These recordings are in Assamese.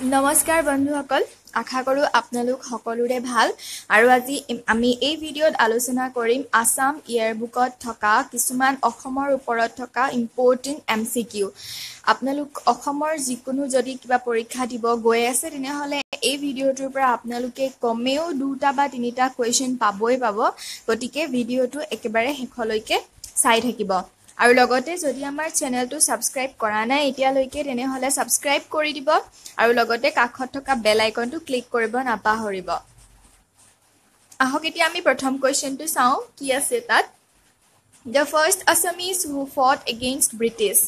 নমস্কাৰ বন্ধুসকল আশা কৰোঁ আপোনালোক সকলোৰে ভাল। আৰু আজি আমি এই ভিডিঅ'ত আলোচনা কৰিম আছাম ইয়েৰবুকত থকা কিছুমান অসমৰ ওপৰত থকা ইম্পৰ্টেণ্ট এম চি কিউ আপোনালোক অসমৰ যিকোনো যদি কিবা পৰীক্ষা দিব গৈ আছে তেনেহ'লে এই ভিডিঅ'টোৰ পৰা আপোনালোকে কমেও দুটা বা তিনিটা কুৱেশ্যন পাবই পাব। গতিকে ভিডিঅ'টো একেবাৰে শেষলৈকে চাই থাকিব। আৰু লগতে যদি আমাৰ চেনেলটো ছাবস্ক্ৰাইব কৰা নাই এতিয়ালৈকে তেনেহ'লে ছাবস্ক্ৰাইব কৰি দিব আৰু লগতে কাষত থকা বেল আইকনটো ক্লিক কৰিব নাপাহৰিব। আহক এতিয়া আমি প্ৰথম কুৱেশ্যনটো চাওঁ কি আছে তাত? The first Assamese who fought against British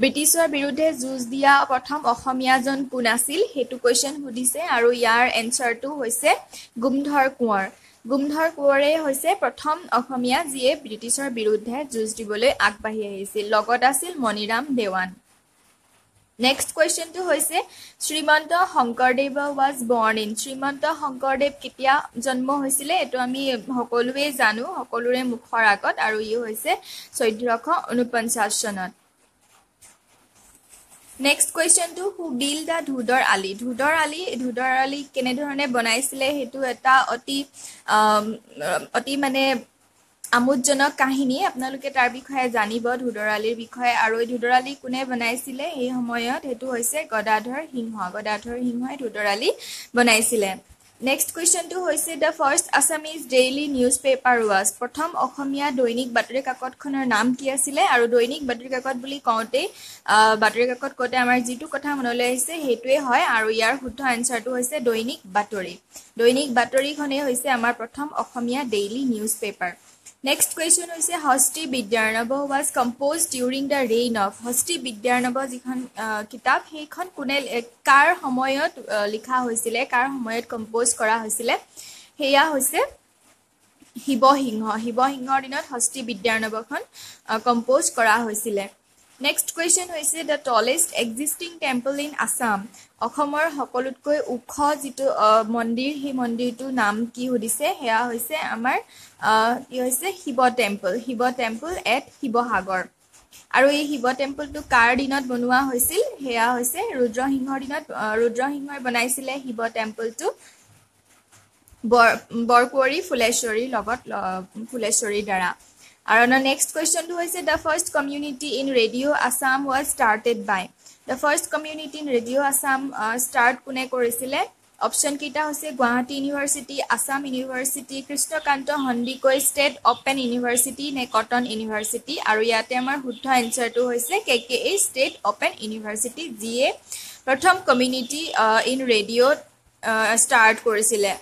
ব্ৰিটিছৰ বিৰুদ্ধে যুঁজ দিয়া প্ৰথম অসমীয়াজন কোন আছিল? সেইটো কুৱেশ্যন সুধিছে আৰু ইয়াৰ এনচাৰটো হৈছে গুমধৰ কোঁৱৰ। গুমধৰ কোঁৱৰে হৈছে প্ৰথম অসমীয়া যিয়ে ব্ৰিটিছৰ বিৰুদ্ধে যুঁজ দিবলৈ আগবাঢ়ি আহিছিল। লগত আছিল মণিৰাম দেৱান। নেক্সট কুৱেশ্যনটো হৈছে Srimanta Sankardev was born in Srimanta Sankardev কেতিয়া জন্ম হৈছিলে এইটো আমি সকলোৱে জানো সকলোৰে মুখৰ আগত। আৰু ই হৈছে চৈধ্যশ ঊনপঞ্চাছ চনত। নেক্সট কুৱেশ্যনটো হু বিল দ্য ধুদৰ আলি ধুদৰ আলি ধুদৰ আলি কেনেধৰণে বনাইছিলে সেইটো এটা অতি অতি মানে আমোদজনক কাহিনী। আপোনালোকে তাৰ বিষয়ে জানিব ধুদৰালিৰ বিষয়ে। আৰু এই ধুদৰালি কোনে বনাইছিলে? সেই সময়ত সেইটো হৈছে গদাধৰ সিংহ। গদাধৰ সিংহই ধুদৰালি বনাইছিলে। নেক্সট কুৱেশ্যনটো হৈছে the first Assamese daily newspaper was প্ৰথম অসমীয়া দৈনিক বাতৰি কাকতখনৰ নাম কি আছিলে? আৰু দৈনিক বাতৰি কাকত বুলি কওঁতেই বাতৰি কাকত কওঁতে আমাৰ যিটো কথা মনলৈ আহিছে সেইটোৱে হয়। আৰু ইয়াৰ শুদ্ধ এনচাৰটো হৈছে দৈনিক বাতৰি। দৈনিক বাতৰিখনেই হৈছে আমাৰ প্ৰথম Asomiya daily newspaper next question হৈছে Hasti Vidyarnava was compose during the reign of Hasti Vidyarnava যিখন কিতাপ সেইখন কোনে কাৰ সময়ত লিখা হৈছিলে কাৰ সময়ত কম্প'জ কৰা হৈছিলে? সেয়া হৈছে শিৱসিংহ। শিৱসিংহৰ দিনত হস্তি বিদ্যাৰ্ণৱখন কম্প'জ কৰা হৈছিলে। নেক্সট কুৱেশ্যন হৈছে the tallest existing temple in Assam অসমৰ সকলোতকৈ ওখ যিটো মন্দিৰ সেই মন্দিৰটোৰ নাম কি সুধিছে? সেয়া হৈছে আমাৰ কি হৈছে? Shiva temple Shiva temple at Sivasagar. আৰু এই শিৱ টেম্পলটো কাৰ দিনত বনোৱা হৈছিল? সেয়া হৈছে ৰুদ্ৰসিংহৰ দিনত ৰুদ্ৰসিংহই বনাইছিলে শিৱ টেম্পলটো বৰ বৰকুঁৱৰী ফুলেশ্বৰীৰ লগত ফুলেশ্বৰীৰ দ্বাৰা। আৰু নেক্সট কুৱেশ্যনটো হৈছে the first community in radio' Assam was started by the first community in radio' Assam start কোনে কৰিছিলে অপশ্যনকেইটা হৈছে Guwahati university Assam university Krishnakanta Sandikai state open university নে কটন ইউনিভাৰ্চিটি আৰু ইয়াতে আমাৰ শুদ্ধ এনচাৰটো হৈছে কে কে এই ষ্টেট অ'পেন ইউনিভাৰ্চিটি যিয়ে প্ৰথম কমিউনিটি ইন ৰেডিঅ'ত ষ্টাৰ্ট কৰিছিলে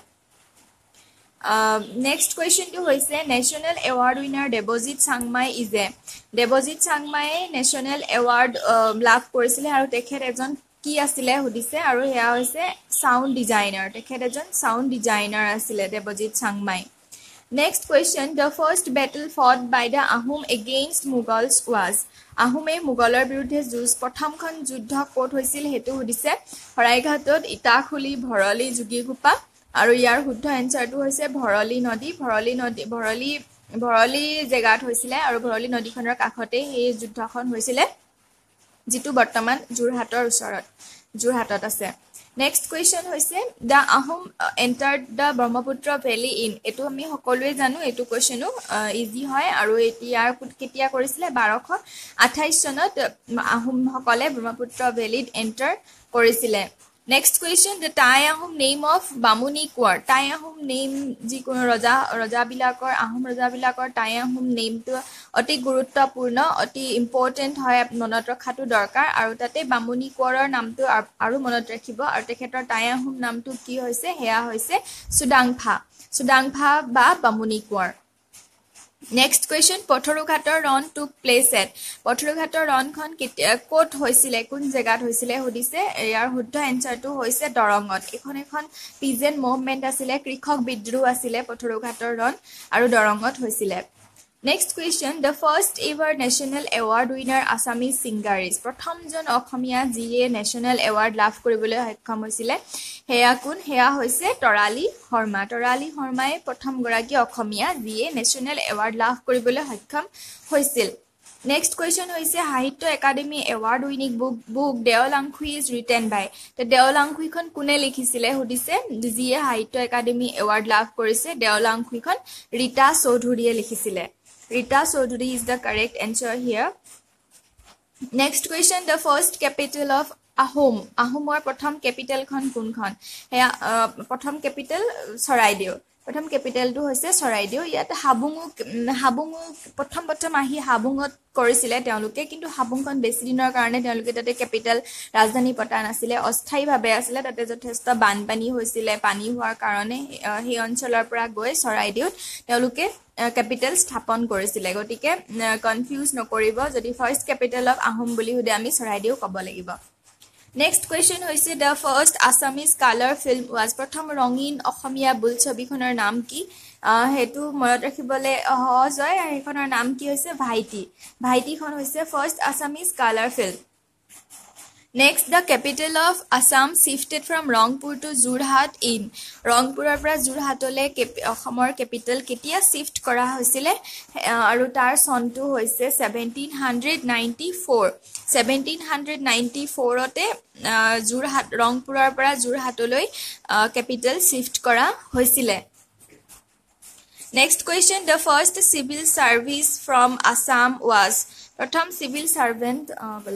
নেক্সট কুৱেশ্যনটো হৈছে national award winner Debajit Changmai is Debajit চাংমায়ে national award লাভ কৰিছিলে আৰু তেখেত এজন কি আছিলে সুধিছে আৰু সেয়া হৈছে চাউণ্ড ডিজাইনাৰ তেখেত এজন চাউণ্ড ডিজাইনাৰ আছিলে Debojit Changmai next question the first battle fought by the Ahom against Mughals was আহোমে মোগলৰ বিৰুদ্ধে যুঁজ প্ৰথমখন যুদ্ধ ক'ত হৈছিল সেইটো সুধিছে শৰাইঘাটত ইটাখুলি ভৰলী যোগীগোপা। আৰু ইয়াৰ শুদ্ধ এনচাৰটো হৈছে ভৰলী নদী। ভৰলী নদী ভৰলী ভৰলী জেগাত হৈছিলে আৰু ভৰলী নদীখনৰ কাষতেই সেই যুদ্ধখন হৈছিলে যিটো বৰ্তমান যোৰহাটৰ ওচৰত। যোৰহাটত আছে। নেক্সট কুৱেশ্যন হৈছে the Ahom enter the Brahmaputra valley in এইটো আমি সকলোৱে জানো এইটো কুৱেশ্যনো ইজি হয়। আৰু ইয়াৰ কেতিয়া কৰিছিলে? বাৰশ আঠাইছ চনত আহোমসকলে ব্ৰহ্মপুত্ৰ ভেলীত এণ্টাৰ কৰিছিলে। Next question the Tai Ahom name of Bamuni Konwar Tai Ahom name যিকোনো ৰজা ৰজাবিলাকৰ আহোম ৰজাবিলাকৰ টাই আহোম নেইমটো অতি গুৰুত্বপূৰ্ণ অতি ইম্পৰ্টেণ্ট হয় মনত ৰখাটো দৰকাৰ। আৰু তাতে বামুণী কোঁৱৰৰ নামটো আৰু মনত ৰাখিব। আৰু তেখেতৰ টাই আহোম নামটো কি হৈছে? সেয়া হৈছে চুডাংফা চুডাংফা বা বামুণী কোঁৱৰ নেক্সট কুৱেশ্যন পথৰুঘাটৰ ৰণ টুক প্লেচ এট পথৰুঘাটৰ ৰণখন কেতিয়া ক'ত হৈছিলে কোন জেগাত হৈছিলে সুধিছে ইয়াৰ শুদ্ধ এনচাৰটো হৈছে দৰঙত। এইখন এখন পিজেণ্ট মুভমেণ্ট আছিলে কৃষক বিদ্ৰোহ আছিলে পথৰুঘাটৰ ৰণ আৰু দৰঙত হৈছিলে। Next question the first ever national award winner Assamese singer is প্ৰথমজন অসমীয়া যিয়ে নেশ্যনেল এৱাৰ্ড লাভ কৰিবলৈ সক্ষম হৈছিলে সেয়া কোন? সেয়া হৈছে তৰালী শৰ্মা। তৰালী শৰ্মাই প্ৰথমগৰাকী অসমীয়া যিয়ে নেশ্যনেল এৱাৰ্ড লাভ কৰিবলৈ সক্ষম হৈছিল। নেক্সট কুৱেশ্যন হৈছে Sahitya Akademi award winning book book Deolangkhui is written by দেৱলাংখুইখন কোনে লিখিছিলে সুধিছে। যিয়ে সাহিত্য একাডেমী এৱাৰ্ড লাভ কৰিছে দেৱলাংখুইখন ৰীতা চৌধুৰীয়ে লিখিছিলে। Rita Choudhury is the correct answer here next question the first capital of Ahom আহোমৰ প্ৰথম কেপিটেলখন কোনখন সেয়া প্ৰথম কেপিটেল চৰাইদেউ প্ৰথম কেপিটেলটো হৈছে চৰাইদেউ। ইয়াত হাবুঙো হাবুঙো প্ৰথম প্ৰথম আহি হাবুঙত কৰিছিলে তেওঁলোকে। কিন্তু হাবুংখন বেছি দিনৰ কাৰণে তেওঁলোকে তাতে কেপিটেল ৰাজধানী পতা নাছিলে। অস্থায়ীভাৱে আছিলে। তাতে যথেষ্ট বানপানী হৈছিলে। পানী হোৱাৰ কাৰণে সেই অঞ্চলৰ পৰা গৈ চৰাইদেউত তেওঁলোকে কেপিটেল স্থাপন কৰিছিলে। গতিকে কনফিউজ নকৰিব। যদি ফাৰ্ষ্ট কেপিটেল অফ আহোম বুলি সোধে আমি চৰাইদেউ ক'ব লাগিব। নেক্সট কুৱেশ্যন হৈছে the first Assamese colour film was প্ৰথম ৰঙীন অসমীয়া বোলছবিখনৰ নাম কি? সেইটো মনত ৰাখিবলৈ সহজ হয়। সেইখনৰ নাম কি হৈছে? ভাইটি। ভাইটিখন হৈছে first Assamese colour film next the capital of Assam shifted from Rangpur to Jorhat in ৰংপুৰৰ পৰা যোৰহাটলৈ অসমৰ কেপিটেল কেতিয়া চিফ্ট কৰা হৈছিলে? আৰু তাৰ চনটো হৈছে seventeen hundred ninety four seventeen hundred ninety ফ'ৰতে Jorhat ৰংপুৰৰ পৰা যোৰহাটলৈ কেপিটেল চিফ্ট কৰা হৈছিলে। Next question the first civil service from Assam was প্ৰথম চিভিল ছাৰ্ভেণ্ট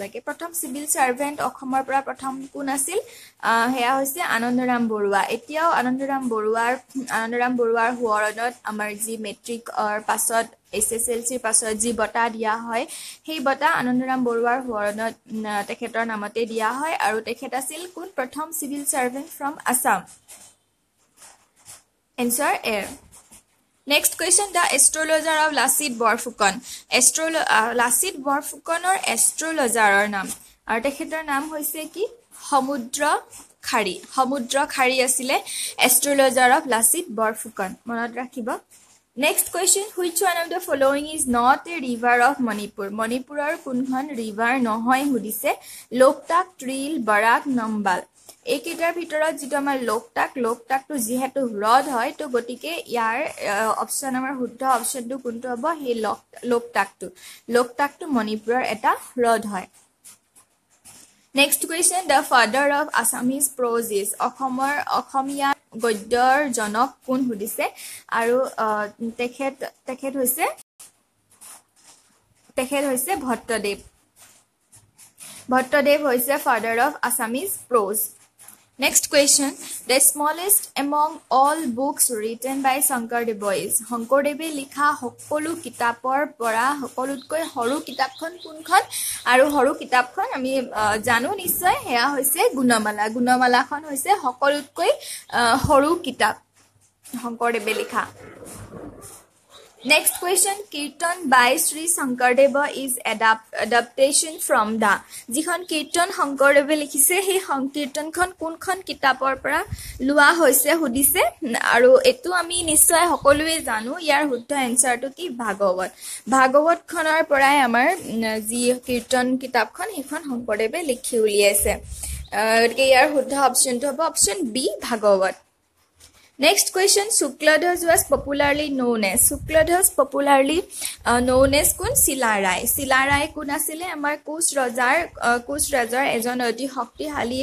লাগে প্ৰথম চিভিল ছাৰ্ভেণ্ট অসমৰ পৰা প্ৰথম কোন আছিল? সেয়া হৈছে আনন্দৰাম বৰুৱা। এতিয়াও আনন্দৰাম বৰুৱাৰ আনন্দৰাম বৰুৱাৰ সোঁৱৰণত আমাৰ যি মেট্ৰিকৰ পাছত এইচ এছ এল চিৰ পাছত যি বঁটা দিয়া হয় সেই বঁটা আনন্দৰাম বৰুৱাৰ সোঁৱৰণত তেখেতৰ নামতে দিয়া হয় আৰু তেখেত আছিল কোন? প্ৰথম civil servant from Assam answer A next question the astrologer of Lachit Borphukan astrol Lachit বৰফুকনৰ এষ্ট্ৰলজাৰৰ নাম। আৰু তেখেতৰ নাম হৈছে কি? সমুদ্ৰ খাৰী। সমুদ্ৰ খাৰী আছিলে এষ্ট্ৰলজাৰ অফ লাচিত বৰফুকন মনত ৰাখিব। Next question which one of the following is not a river of Manipur মণিপুৰৰ কোনখন ৰিভাৰ নহয় সুধিছে। লোকটাক ট্ৰিল বৰাক নম্বাল। এইকেইটাৰ ভিতৰত যিটো আমাৰ লোকটাক লোকটাকটো যিহেতু হ্ৰদ হয় তো গতিকে ইয়াৰ অপশ্যন আমাৰ শুদ্ধ অপশ্যনটো কোনটো হ'ব? সেই লক লোকটাকটো। লোকটাকটো মণিপুৰৰ এটা হ্ৰদ হয়। Next question the father of Assamese prose is অসমৰ অসমীয়া গদ্যৰ জনক কোন সুধিছে? আৰু তেখেত তেখেত হৈছে তেখেত হৈছে ভট্টদেৱ। ভট্টদেৱ হৈছে father of Assamese prose next question the smallest among all books written by Sankardev is শংকৰদেৱে লিখা সকলো কিতাপৰ পৰা সকলোতকৈ সৰু কিতাপখন কোনখন? আৰু সৰু কিতাপখন আমি জানো নিশ্চয় সেয়া হৈছে গুণমালা। গুণমালাখন হৈছে সকলোতকৈ সৰু কিতাপ। শংকৰদেৱে লিখা। Next question Kirtan by Shri Sankardev is adapt adaptation from the যিখন কীৰ্তন শংকৰদেৱে লিখিছে সেই সংকীৰ্তনখন কোনখন কিতাপৰ পৰা লোৱা হৈছে সুধিছে। আৰু এইটো আমি নিশ্চয় সকলোৱে জানো ইয়াৰ শুদ্ধ এনচাৰটো কি? ভাগৱত। ভাগৱতখনৰ পৰাই আমাৰ যি কীৰ্তন কিতাপখন সেইখন শংকৰদেৱে লিখি উলিয়াইছে। গতিকে ইয়াৰ শুদ্ধ অপশ্যনটো হ'ব option B Bhagavata. Popularly known as Shukladhwaj popularly known as কোন? চিলা ৰায় চিলা ৰায় কোন আছিলে? আমাৰ কোচ ৰজাৰ কোচ ৰজাৰ এজন অতি শক্তিশালী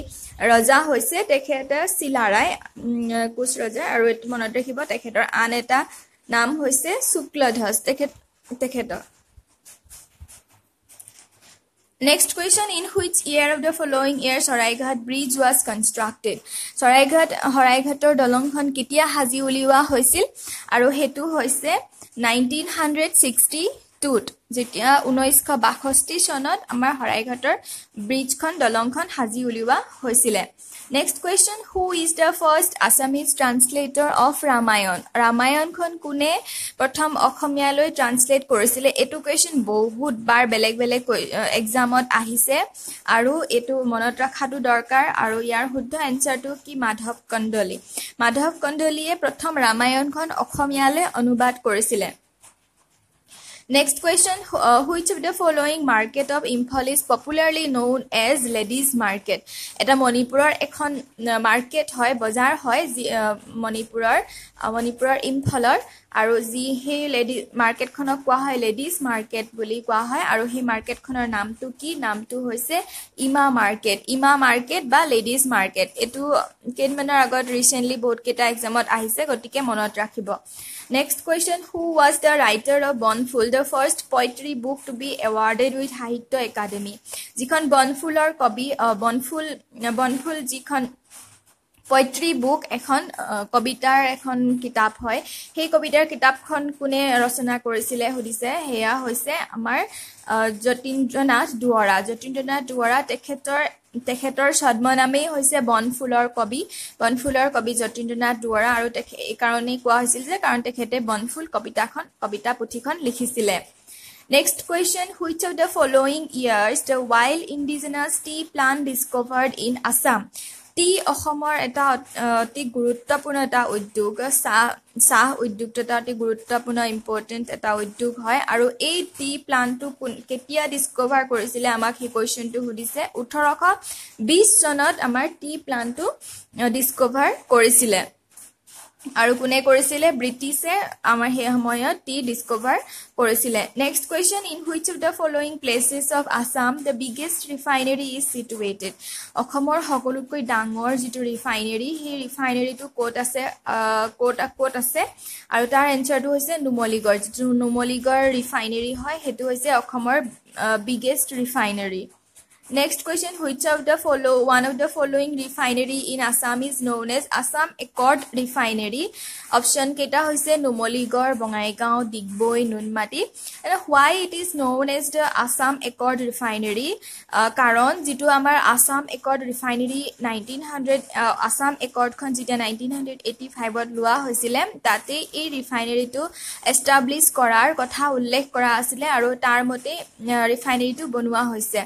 ৰজা হৈছে তেখেতে চিলা ৰায় কোচ ৰজা আৰু এইটো মনত ৰাখিব তেখেতৰ আন এটা নাম হৈছে শুক্লধ্বজ তেখেত তেখেতৰ। Next question in which year of the following year Saraighat bridge was constructed Saraighat শৰাইঘাটৰ দলংখন কেতিয়া সাজি উলিওৱা হৈছিল? আৰু সেইটো হৈছে নাইনটিন হাণ্ড্ৰেড ছিক্সটি টুত যেতিয়া ঊনৈছশ বাষষ্ঠি চনত আমাৰ শৰাইঘাটৰ ব্ৰিজখন দলংখন সাজি উলিওৱা হৈছিলে। Next question who is the first Assamese translator of Ramayana ৰামায়ণখন কোনে প্ৰথম অসমীয়ালৈ ট্ৰান্সলেট কৰিছিলে? এইটো কুৱেশ্যন বহুতবাৰ বেলেগ বেলেগ এক্সামত আহিছে। আৰু এইটো মনত ৰখাটো দৰকাৰ। আৰু ইয়াৰ শুদ্ধ এনচাৰটো কি মাধৱ কন্দলী? মাধৱ কন্দলীয়ে প্ৰথম ৰামায়ণখন অসমীয়ালৈ অনুবাদ কৰিছিলে। Next question which of the following market of Imphal is popularly known as ladies market এটা মণিপুৰৰ এখন uh, মাৰ্কেট হয় বজাৰ হয় যি uh, মণিপুৰৰ uh, মণিপুৰৰ ইম্ফলৰ। আৰু যি সেই লেডি মাৰ্কেটখনক কোৱা হয় লেডিজ মাৰ্কেট বুলি কোৱা হয় আৰু সেই মাৰ্কেটখনৰ নামটো কি? নামটো হৈছে ইমা মাৰ্কেট। ইমা মাৰ্কেট বা লেডিজ মাৰ্কেট। এইটো কেইদিনমানৰ আগত ৰিচেণ্টলি বহুতকেইটা এক্সামত আহিছে গতিকে মনত ৰাখিব। Next question who was the writer of Banphul the first poetry book to be awarded with Sahitya Akademi যিখন বনফুলৰ কবি বনফুল বনফুল যিখন পইট্ৰি বুক এখন কবিতাৰ এখন কিতাপ হয়। সেই কবিতাৰ কিতাপখন কোনে ৰচনা কৰিছিলে সুধিছে। সেয়া হৈছে আমাৰ যতীন্দ্ৰনাথ দুৱৰা। যতীন্দ্ৰনাথ দুৱৰা তেখেতৰ তেখেতৰ ছদ্মনামেই হৈছে বনফুলৰ কবি। বনফুলৰ কবি যতীন্দ্ৰনাথ দুৱৰা আৰু তেখে এইকাৰণেই কোৱা হৈছিল যে কাৰণ তেখেতে বনফুল কবিতাখন কবিতা পুথিখন লিখিছিলে। Next question which of the following years the wild indigenous tea plant discovered in Assam tea অসমৰ এটা অতি গুৰুত্বপূৰ্ণ এটা উদ্যোগ। চাহ চাহ উদ্যোগটো এটা অতি গুৰুত্বপূৰ্ণ ইম্পৰ্টেণ্ট এটা উদ্যোগ হয়। আৰু এই টি প্লাণ্টটো কোন কেতিয়া ডিছকভাৰ কৰিছিলে আমাক সেই কুৱেশ্যনটো সুধিছে। ওঠৰশ বিছ চনত আমাৰ টি প্লাণ্টটো ডিছকভাৰ কৰিছিলে। আৰু কোনে কৰিছিলে? ব্ৰিটিছে আমাৰ সেই সময়ত টি ডিছকভাৰ কৰিছিলে। Next question in which of the following places of Assam the biggest refinery is situated অসমৰ সকলোতকৈ ডাঙৰ যিটো ৰিফাইনেৰী সেই ৰিফাইনেৰীটো ক'ত আছে? ক'ত ক'ত আছে? আৰু তাৰ এনচাৰটো হৈছে নুমলীগড়। যিটো নুমলীগড় ৰিফাইনেৰী হয় সেইটো হৈছে অসমৰ biggest refinery Next question Which of the follow one of the following refinery in Assam is known as Assam Accord Refinery? Option কেইটা হৈছে Numaligarh Bongaigaon Digboi Noonmati why it is known as the Assam Accord Refinery? কাৰণ যিটো আমাৰ Assam accord refinery nineteen hundred Assam একৰ্ডখন যেতিয়া নাইনটিন হাণ্ড্ৰেড এইটি ফাইভত লোৱা হৈছিলে তাতে এই ৰিফাইনেৰীটো এষ্টাব্লিছ কৰাৰ কথা উল্লেখ কৰা আছিলে আৰু তাৰ মতে ৰিফাইনেৰীটো বনোৱা হৈছে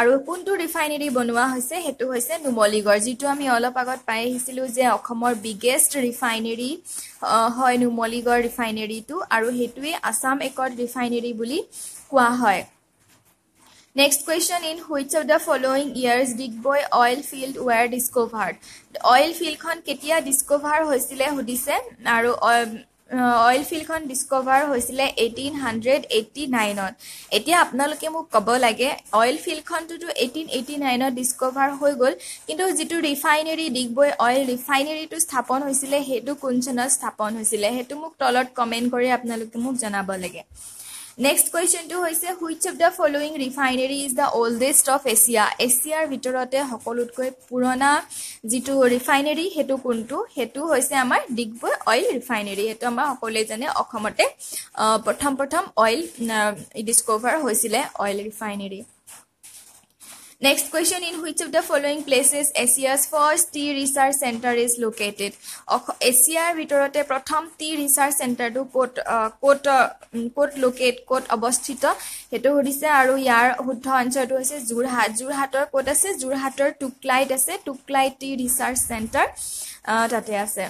আৰু কোনটো ৰিফাইনেৰী বনোৱা হৈছে সেইটো হৈছে নুমলীগড়। যিটো আমি অলপ আগত পাই আহিছিলোঁ যে অসমৰ বিগেষ্ট ৰিফাইনেৰী হয় নুমলীগড় ৰিফাইনেৰীটো আৰু সেইটোৱে আছাম একৰ্ড ৰিফাইনেৰী বুলি কোৱা হয়। Next question in which of the following years Digboi oil field were discovered oil ফিল্ডখন কেতিয়া ডিছকভাৰ হৈছিলে সুধিছে আৰু অইল ফিল্ডখন ডিছকভাৰ হৈছিলে এইটিন হাণ্ড্ৰেড এইটি নাইনত এতিয়া আপোনালোকে মোক ক'ব লাগে অইল ফিল্ডখনটোতো এইটিন এইটি নাইনত ডিছকভাৰ হৈ গ'ল কিন্তু যিটো ৰিফাইনেৰী ডিগবৈ অইল ৰিফাইনেৰীটো স্থাপন হৈছিলে সেইটো কোন চনত স্থাপন হৈছিলে সেইটো মোক তলত কমেণ্ট কৰি আপোনালোকে মোক জনাব লাগে। নেক্সট কুৱেশ্যনটো হৈছে which of the following refinery is the oldest of Asia এছিয়াৰ ভিতৰতে সকলোতকৈ পুৰণা যিটো ৰিফাইনেৰী সেইটো কোনটো? সেইটো হৈছে আমাৰ ডিগবৈ অইল ৰিফাইনেৰী সেইটো আমাৰ সকলোৱে জানে অসমতে প্ৰথম প্ৰথম অইল ডিছকভাৰ হৈছিলে oil refinery next question in which of the following places Asia's first tea research centre is located এছিয়াৰ ভিতৰতে প্ৰথম টি ৰিচাৰ্চ চেণ্টাৰটো ক'ত ক'ত ক'ত লোকেট ক'ত অৱস্থিত? সেইটো সুধিছে আৰু ইয়াৰ শুদ্ধ আনচাৰটো হৈছে যোৰহাট। যোৰহাটৰ ক'ত আছে? যোৰহাটৰ টুকলাইত আছে টুকলাইট টি ৰিচাৰ্চ চেণ্টাৰ তাতে আছে।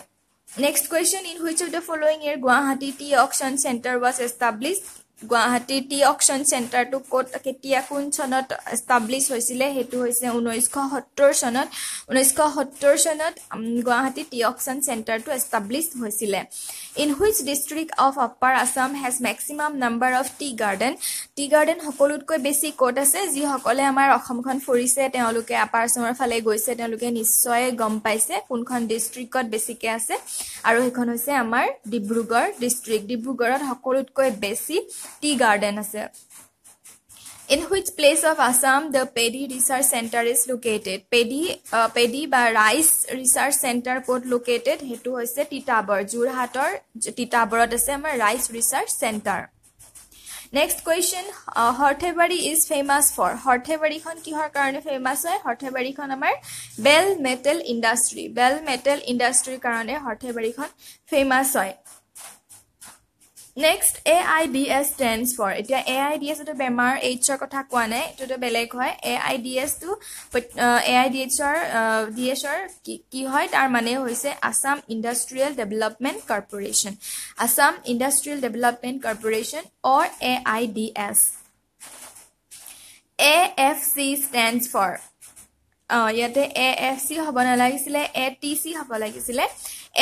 Next question in which of the following year Guwahati tea auction centre was establish গুৱাহাটীৰ টি অকশ্যন চেণ্টাৰটো ক'ত কেতিয়া কোন চনত এষ্টাব্লিছ হৈছিলে সেইটো হৈছে ঊনৈছশ সত্তৰ চনত। ঊনৈছশ সত্তৰ চনত গুৱাহাটী টি অকশ্যন চেণ্টাৰটো এষ্টাব্লিছ হৈছিলে। In which district of upper Assam has maximum number of tea garden tea garden সকলোতকৈ বেছি ক'ত আছে? যিসকলে আমাৰ অসমখন ফুৰিছে তেওঁলোকে আপাৰ আছামৰ ফালে গৈছে তেওঁলোকে নিশ্চয় গম পাইছে কোনখন ডিষ্ট্ৰিক্টত বেছিকৈ আছে। আৰু সেইখন হৈছে আমাৰ ডিব্ৰুগড় ডিষ্ট্ৰিক্ট ডিব্ৰুগড়ত সকলোতকৈ বেছি টি গাৰ্ডেন আছে in which place of Assam the paddy research centre is located paddy paddy বা ৰাইচ ৰিচাৰ্চ চেণ্টাৰ ক'ত লোকেটেড সেইটো হৈছে তিতাবৰ যোৰহাটৰ তিতাবৰত আছে আমাৰ rice research centre next question Sarthebari is famous for সৰ্থেবাৰীখন কিহৰ কাৰণে ফেমাছ হয় সৰ্থেবাৰীখন আমাৰ bell metal industry bell metal ইণ্ডাষ্ট্ৰীৰ কাৰণে সৰ্থেবাৰীখন ফেমাছ হয় next A I D S stands for এতিয়া এ আই ডি এছ এইটো বেমাৰ এইডছৰ কথা কোৱা নাই এইটোতো বেলেগ হয়। এ আই ডি এছটো এ আই ডি এইচৰ ডি এছৰ কি হয় তাৰ মানে হৈছে Assam industrial development corporation Assam industrial development corporation or A I D S A F C stands for ইয়াতে এ এফ চি হ'ব নালাগিছিলে এ টি চি হ'ব লাগিছিলে।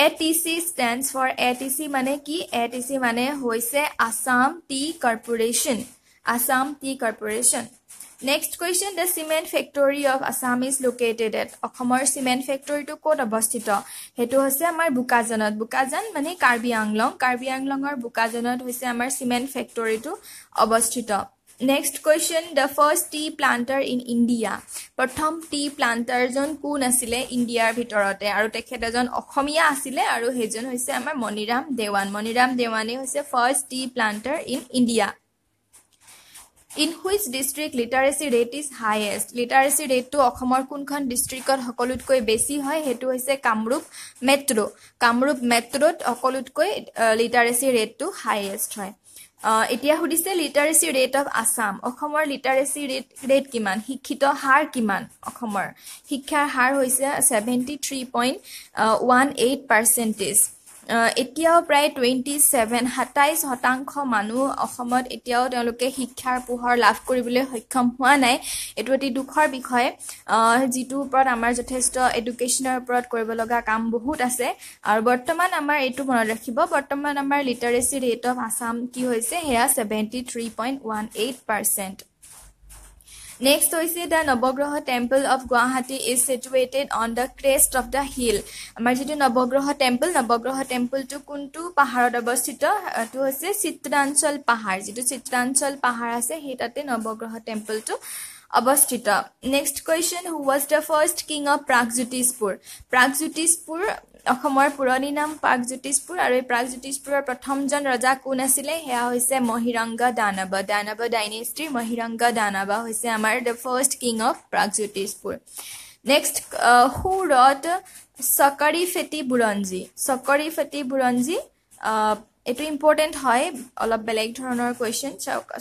A T C stands for A T C মানে কি? এ টি চি মানে হৈছে Assam tea corporation. Assam tea corporation. Next question the cement factory of Assam is located at অসমৰ চিমেণ্ট ফেক্টৰীটো ক'ত অৱস্থিত? সেইটো হৈছে আমাৰ বোকাজানত। বোকাজান মানে কাৰ্বি আংলং। কাৰ্বি আংলঙৰ বোকাজানত হৈছে আমাৰ চিমেণ্ট ফেক্টৰীটো অৱস্থিত। Next question the first tea planter in India প্ৰথম টি প্লাণ্টাৰজন কোন আছিলে ইণ্ডিয়াৰ ভিতৰতে? আৰু তেখেত এজন অসমীয়া আছিলে আৰু সেইজন হৈছে আমাৰ মণিৰাম দেৱান। মণিৰাম দেৱানে হৈছে first tea planter in India in which district literacy rate is highest literacy ৰেটটো অসমৰ কোনখন ডিষ্ট্ৰিক্টত সকলোতকৈ বেছি হয় সেইটো হৈছে কামৰূপ মেট্ৰ' কামৰূপ মেট্ৰ'ত সকলোতকৈ লিটাৰেচি ৰেটটো হায়েষ্ট হয়। এতিয়া সুধিছে লিটাৰেচি ৰেট অফ আছাম অসমৰ লিটাৰেচি ৰেট ৰেট কিমান? শিক্ষিত হাৰ কিমান অসমৰ? শিক্ষাৰ হাৰ হৈছে seventy three point one eight percentage এতিয়াও প্ৰায় টুৱেণ্টি ছেভেন সাতাইছ শতাংশ মানুহ অসমত এতিয়াও তেওঁলোকে শিক্ষাৰ পোহৰ লাভ কৰিবলৈ সক্ষম হোৱা নাই। এইটো অতি দুখৰ বিষয়। যিটোৰ ওপৰত আমাৰ যথেষ্ট এডুকেশ্যনৰ ওপৰত কৰিব লগা কাম বহুত আছে। আৰু বৰ্তমান আমাৰ এইটো মনত ৰাখিব বৰ্তমান আমাৰ লিটাৰেচি ৰেট অফ আছাম কি হৈছে? সেয়া seventy three point one eight percent next হৈছে the Navagraha temple of Guwahati is situated on the crest of the hill আমাৰ যিটো নৱগ্ৰহ টেম্পল নৱগ্ৰহ টেম্পলটো কোনটো পাহাৰত অৱস্থিত এইটো হৈছে চিত্ৰাঞ্চল পাহাৰ যিটো চিত্ৰাঞ্চল পাহাৰ আছে সেই তাতে নৱগ্ৰহ টেম্পলটো অৱস্থিত next question who was the first king of Pragjyotishpur Pragjyotishpur অসমৰ পুৰণি নাম প্ৰাগজ্যোতিষপুৰ আৰু এই প্ৰাগজ্যোতিষপুৰৰ প্ৰথমজন ৰজা কোন আছিলে? সেয়া হৈছে মহিৰংগ দানৱ। দানৱ ডাইনেষ্টিৰ মহিৰংগ দানৱ হৈছে আমাৰ the first king of Pragjyotishpur next wrote Chakori Pheti Buranji. চকৰি ফেটি বুৰঞ্জী এইটো ইম্পৰ্টেণ্ট হয় অলপ বেলেগ ধৰণৰ কুৱেশ্যন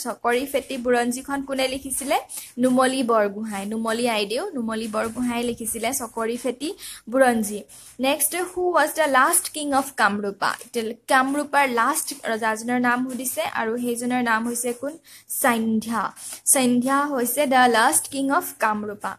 চকৰি ফেটি বুৰঞ্জীখন কোনে লিখিছিলে? নুমলী বৰগোহাঁই নুমলী আইদেউ নুমলী বৰগোহাঁই লিখিছিলে Chakori Pheti Buranji. Next who was the last king of Kamarupa? কামৰূপাৰ last ৰজাজনৰ নাম সুধিছে আৰু সেইজনৰ নাম হৈছে কোন? সন্ধ্যা। সন্ধ্যা হৈছে the last king of Kamarupa.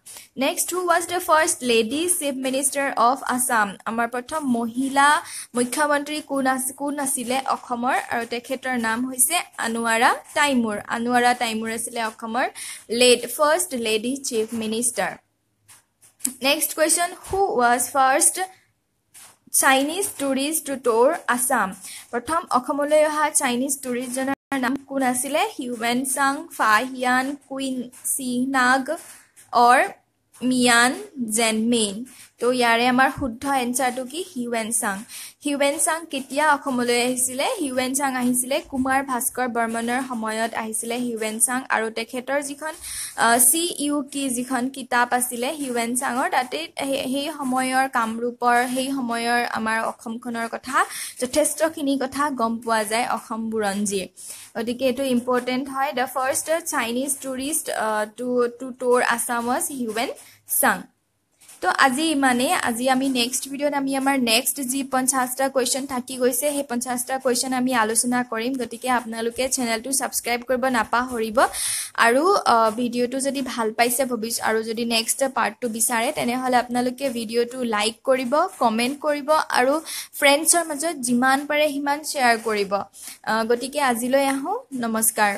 Next who was the first lady chief minister of Assam আমাৰ প্ৰথম মহিলা মুখ্যমন্ত্ৰী কোন আছে কোন আছিলে? অসমৰ আৰু তেখেতৰ নাম হৈছে আনোৱাৰা টাইমুৰ আনোৱাৰা টাইমুৰ আছিলে অসমৰ led first lady chief minister next question who was first Chinese tourist to tour Assam প্ৰথম অসমলৈ অহা চাইনিজ টুৰিষ্টজনৰ নাম কোন আছিলে? হিউৱেন চাং ফাহিয়ান কুইন চিহনাগ অৰ মিয়ান জেনমেইন তো ইয়াৰে আমাৰ শুদ্ধ এনচাৰটো কি? হিউৱেন চাং হিউৱেন চাং কেতিয়া অসমলৈ আহিছিলে? হিউৱেন চাং আহিছিলে কুমাৰ ভাস্কৰ বৰ্মনৰ সময়ত আহিছিলে হিউৱেন চাং আৰু তেখেতৰ যিখন চি ইউ কি যিখন কিতাপ আছিলে হিউৱেন চাঙৰ তাতে সেই সময়ৰ কামৰূপৰ সেই সময়ৰ আমাৰ অসমখনৰ কথা যথেষ্টখিনি কথা গম পোৱা যায় অসম বুৰঞ্জী গতিকে এইটো ইম্পৰ্টেণ্ট হয়। The first Chinese tourist to to tour Assam was Hiuen Tsang তো আজি ইমানেই। আজি আমি নেক্সট ভিডিঅ'ত আমি আমাৰ নেক্সট যি পঞ্চাছটা কুৱেশ্যন থাকি গৈছে সেই পঞ্চাছটা কুৱেশ্যন আমি আলোচনা কৰিম। গতিকে আপোনালোকে চেনেলটো ছাবস্ক্ৰাইব কৰিব নাপাহৰিব। আৰু ভিডিঅ'টো যদি ভাল পাইছে ভৱিষ্যত আৰু যদি নেক্সট পাৰ্টটো বিচাৰে তেনেহ'লে আপোনালোকে ভিডিঅ'টো লাইক কৰিব কমেণ্ট কৰিব আৰু ফ্ৰেণ্ডছৰ মাজত যিমান পাৰে সিমান শ্বেয়াৰ কৰিব। গতিকে আজিলৈ আহোঁ। নমস্কাৰ।